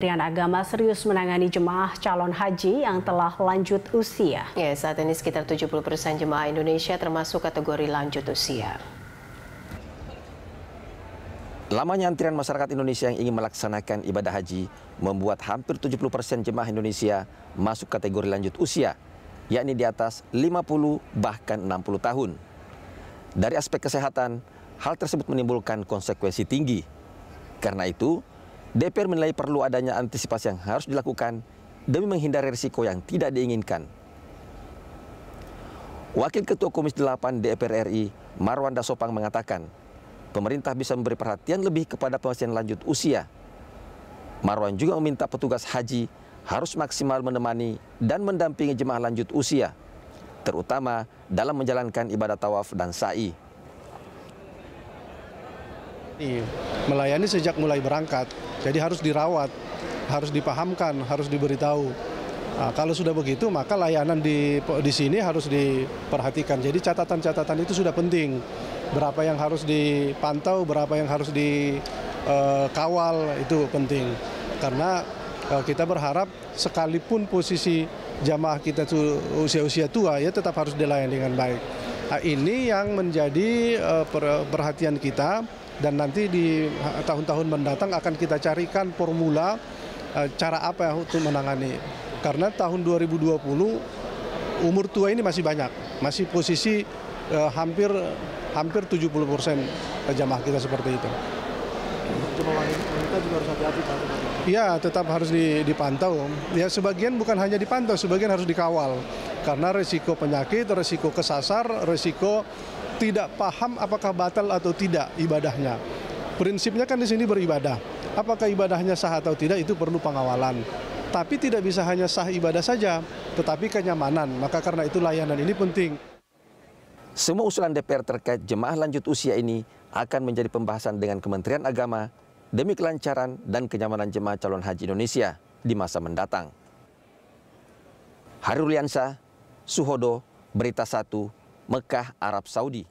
Kementerian Agama serius menangani jemaah calon haji yang telah lanjut usia. Ya, saat ini sekitar 70 persen jemaah Indonesia termasuk kategori lanjut usia. Lamanya antrian masyarakat Indonesia yang ingin melaksanakan ibadah haji membuat hampir 70 persen jemaah Indonesia masuk kategori lanjut usia, yakni di atas 50 bahkan 60 tahun. Dari aspek kesehatan, hal tersebut menimbulkan konsekuensi tinggi. Karena itu, DPR menilai perlu adanya antisipasi yang harus dilakukan demi menghindari risiko yang tidak diinginkan. Wakil Ketua Komisi 8 DPR RI, Marwanda Sopang mengatakan, pemerintah bisa memberi perhatian lebih kepada pasien lanjut usia. Marwan juga meminta petugas haji harus maksimal menemani dan mendampingi jemaah lanjut usia, terutama dalam menjalankan ibadah tawaf dan sa'i. Melayani sejak mulai berangkat, jadi harus dirawat, harus dipahamkan, harus diberitahu. Nah, kalau sudah begitu, maka layanan di di sini harus diperhatikan. Jadi catatan-catatan itu sudah penting. Berapa yang harus dipantau, berapa yang harus dikawal uh, itu penting. Karena uh, kita berharap sekalipun posisi jamaah kita usia-usia tua ya tetap harus dilayani dengan baik. Nah, ini yang menjadi uh, perhatian kita dan nanti di tahun-tahun mendatang akan kita carikan formula uh, cara apa untuk menangani. Karena tahun 2020 umur tua ini masih banyak, masih posisi uh, hampir hampir 70 persen jamaah kita seperti itu. Wanita juga harus hati-hati Pak. Ya, tetap harus dipantau. Ya, sebagian bukan hanya dipantau, sebagian harus dikawal. Karena resiko penyakit, resiko kesasar, resiko tidak paham apakah batal atau tidak ibadahnya. Prinsipnya kan di sini beribadah. Apakah ibadahnya sah atau tidak itu perlu pengawalan. Tapi tidak bisa hanya sah ibadah saja, tetapi kenyamanan. Maka karena itu layanan ini penting. Semua usulan DPR terkait jemaah lanjut usia ini akan menjadi pembahasan dengan Kementerian Agama demi kelancaran dan kenyamanan jemaah calon haji Indonesia di masa mendatang. Hari Ruliansa, Suhodo, Berita Satu, Mekah, Arab Saudi.